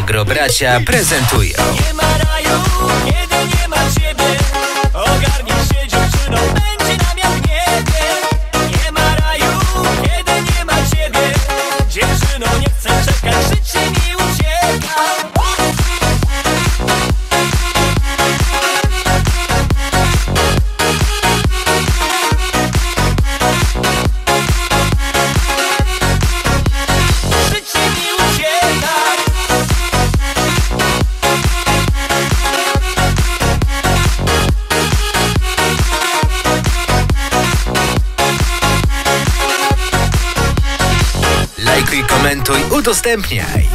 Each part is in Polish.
Castro Bracia Komentuj, udostępniaj.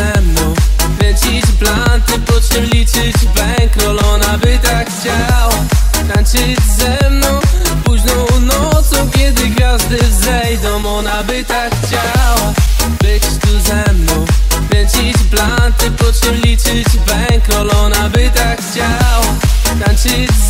Ze mną. Kręcić planty, po czym liczyć bankroll Ona by tak chciała tańczyć ze mną. Późną nocą, kiedy gwiazdy wzejdą Ona by tak chciała być tu ze mną. Kręcić planty, po czym liczyć bankroll Ona by tak chciała tańczyć ze